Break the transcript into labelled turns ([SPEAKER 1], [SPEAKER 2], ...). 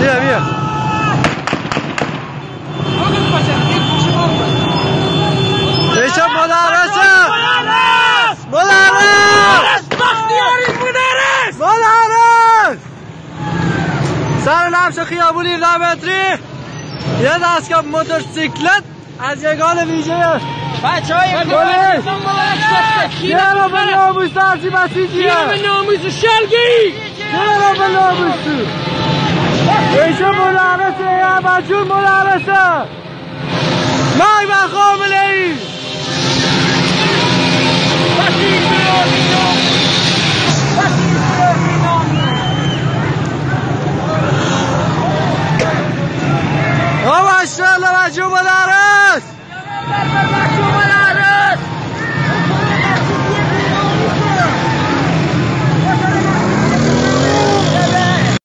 [SPEAKER 1] بیا بیا بشو مدرسه مدرس مدرس سر نفش خیابونی لامتری. یه دستگاه موتورسیکلت از یگان ویژه
[SPEAKER 2] بچه های
[SPEAKER 1] پلیس یه رو به ناموس درسی بسیجیه.
[SPEAKER 2] به ناموز شلگی.
[SPEAKER 1] یه رو به بشو جون مال عرسه مرگ بر خامنه ای بابا اشرف لبجو مال